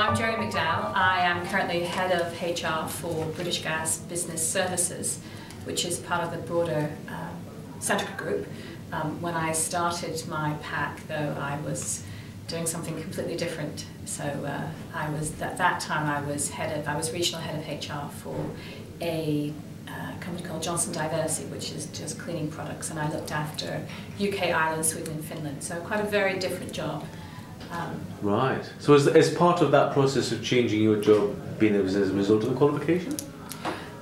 I'm Gerry McDowell. I am currently head of HR for British Gas Business Services, which is part of the broader um, Centrica Group. Um, when I started my PAC, though, I was doing something completely different. So uh, I was at that time I was head of I was regional head of HR for a uh, company called Johnson Diversey, which is just cleaning products, and I looked after UK, Ireland, Sweden, and Finland. So quite a very different job. Um, right. So is, is part of that process of changing your job being as a result of the qualification?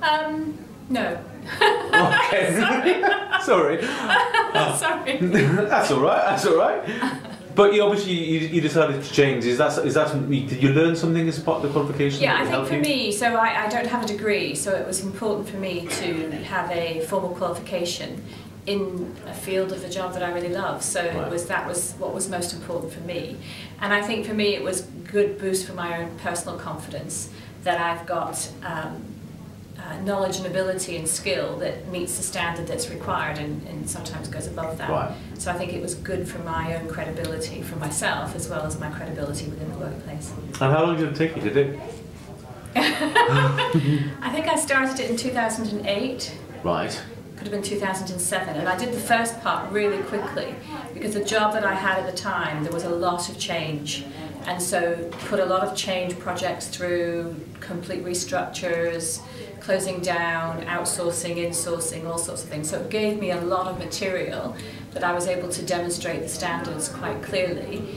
Um, no. okay. Sorry. Sorry. that's all right. That's all right. But you obviously you, you, decided to change. Is that is that did you learn something as part of the qualification? Yeah, I think for you? me, so I, I don't have a degree, so it was important for me to have a formal qualification in a field of a job that I really love. So right. it was that was what was most important for me. And I think for me it was good boost for my own personal confidence that I've got um, uh, knowledge and ability and skill that meets the standard that's required and, and sometimes goes above that. Right. So I think it was good for my own credibility for myself as well as my credibility within the workplace. And how long did it take you to do? I think I started it in 2008. Right could have been 2007 and I did the first part really quickly because the job that I had at the time there was a lot of change. And so put a lot of change projects through complete restructures closing down outsourcing insourcing all sorts of things. So it gave me a lot of material that I was able to demonstrate the standards quite clearly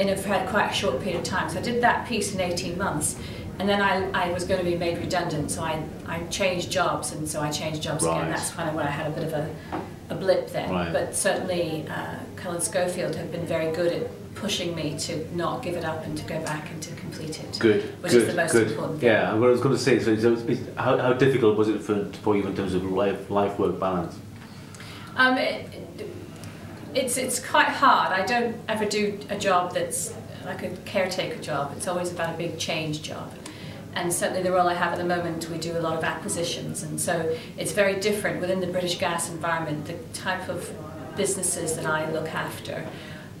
in a quite a short period of time. So I did that piece in 18 months and then I, I was going to be made redundant, so I, I changed jobs, and so I changed jobs right. again. That's kind of where I had a bit of a, a blip then. Right. But certainly, uh, Cullen Scholefield had been very good at pushing me to not give it up and to go back and to complete it. Good, which good, is the most good. important. Thing. Yeah, what I was going to say. So, so how, how difficult was it for, for you in terms of life life work balance? Um, it, it's it's quite hard. I don't ever do a job that's like a caretaker job. It's always about a big change job and certainly the role I have at the moment, we do a lot of acquisitions, and so it's very different within the British gas environment. The type of businesses that I look after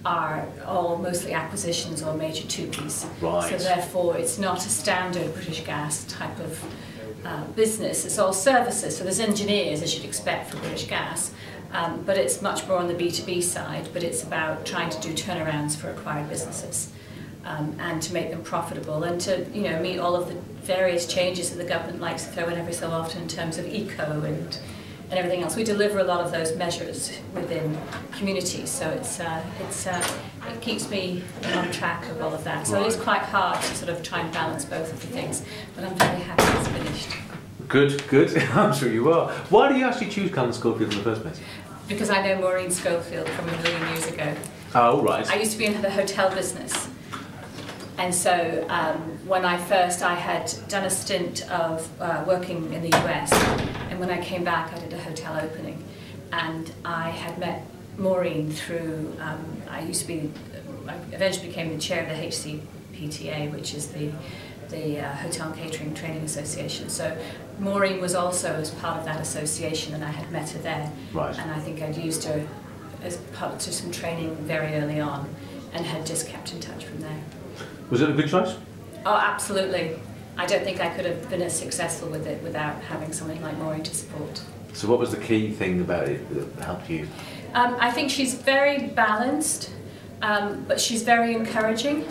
are all mostly acquisitions or major TUPEs. Right. So therefore, it's not a standard British gas type of uh, business. It's all services. So there's engineers, as you'd expect for British Gas, um, but it's much more on the B2B side, but it's about trying to do turnarounds for acquired businesses um, and to make them profitable and to you know meet all of the various changes that the government likes to throw in every so often in terms of eco and and everything else. We deliver a lot of those measures within communities, so it's uh, it's uh, it keeps me on track of all of that. So right. it is quite hard to sort of try and balance both of the things, but I'm very happy it's finished. Good, good. I'm sure you are. Why do you actually choose Cullen Scholefield in the first place? Because I know Maureen Scholefield from a million years ago. Oh, right. I used to be in the hotel business. And so um, when I first, I had done a stint of uh, working in the US, and when I came back, I did a hotel opening, and I had met Maureen through, um, I used to be, I eventually became the chair of the HCPTA, which is the, the uh, Hotel and Catering Training Association. So Maureen was also as part of that association, and I had met her there. Right. And I think I'd used her as part of some training very early on, and had just kept in touch from there. Was it a good choice? Oh, absolutely. I don't think I could have been as successful with it without having somebody like Maureen to support. So what was the key thing about it that helped you? Um, I think she's very balanced, um, but she's very encouraging.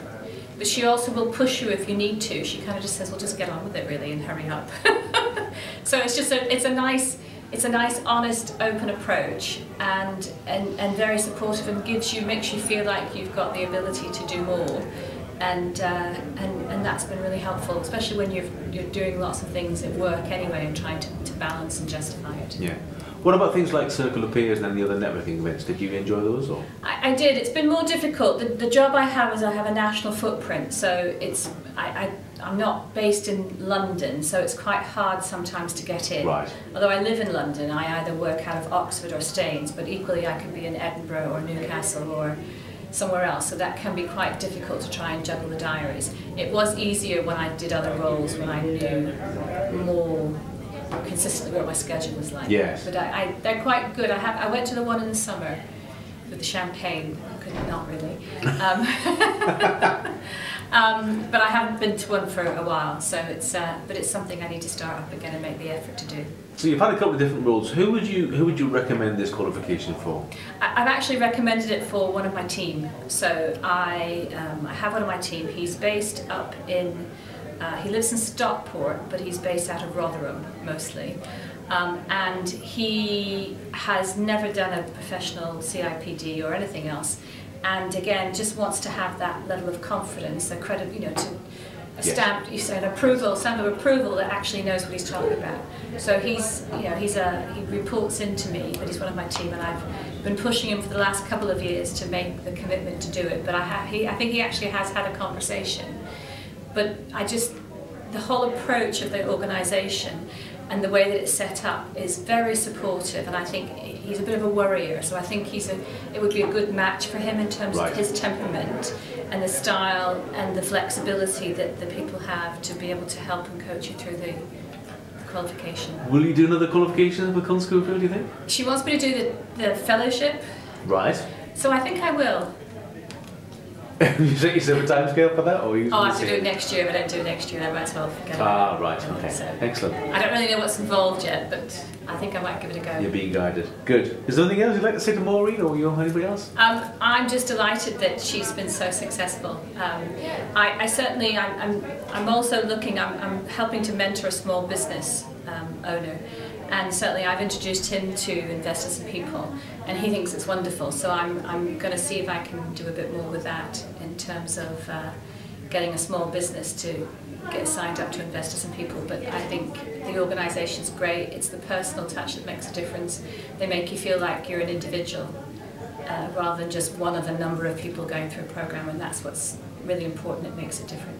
But she also will push you if you need to. She kind of just says, well, just get on with it really and hurry up. so it's just a, it's a nice, it's a nice, honest, open approach and, and, and very supportive and gives you, makes you feel like you've got the ability to do more and, uh, and and that's been really helpful, especially when you're you're doing lots of things at work anyway and trying to, to balance and justify it. Yeah. What about things like Circle of Peers and the other networking events? Did you enjoy those? Or? I, I did. It's been more difficult. The, the job I have is I have a national footprint, so it's I, I I'm not based in London, so it's quite hard sometimes to get in. Right. Although I live in London, I either work out of Oxford or Staines, but equally I could be in Edinburgh or Newcastle or somewhere else, so that can be quite difficult to try and juggle the diaries. It was easier when I did other roles, when I knew more consistently what my schedule was like. Yes. But I, I, they're quite good. I have I went to the one in the summer, with the champagne. I could not really. Um, um, but I haven't been to one for a while, so it's uh, but it's something I need to start up again and make the effort to do. So you've had a couple of different roles. Who would you who would you recommend this qualification for? I- I've actually recommended it for one of my team. So I, um, I have one of my team. He's based up in, uh, he lives in Stockport, but he's based out of Rotherham mostly. Um, and he has never done a professional CIPD or anything else. And again, just wants to have that level of confidence, a credit, you know, to a Yes. stamp, you say an approval, stamp of approval that actually knows what he's talking about. So he's, you know, he's a, he reports into me, but he's one of my team, and I've been pushing him for the last couple of years to make the commitment to do it. But I, ha- he, I think he actually has had a conversation. But I just, the whole approach of the organisation and the way that it's set up is very supportive, and I think he's a bit of a worrier. So I think he's a, it would be a good match for him in terms Right. of his temperament and the style and the flexibility that the people have to be able to help and coach you through the qualification. Will you do another qualification for Cullen Scholefield, do you think? She wants me to do the, the fellowship, Right. so I think I will. you set yourself a timescale for that, or you? Oh, I have to do it next year. If I don't do it next year, I might as well forget. Ah, right. Okay. So- Excellent. I don't really know what's involved yet, but I think I might give it a go. You're being guided. Good. Is there anything else you'd like to say to Maureen, or you or anybody else? Um, I'm just delighted that she's been so successful. Um, I, I certainly, I'm, I'm, I'm also looking, I'm, I'm helping to mentor a small business um, owner. And certainly I've introduced him to Investors in People, and he thinks it's wonderful. So I'm, I'm going to see if I can do a bit more with that in terms of uh, getting a small business to get signed up to investors and people. But I think the organisation's great. It's the personal touch that makes a difference. They make you feel like you're an individual uh, rather than just one of a number of people going through a program, and that's what's really important. It makes it different.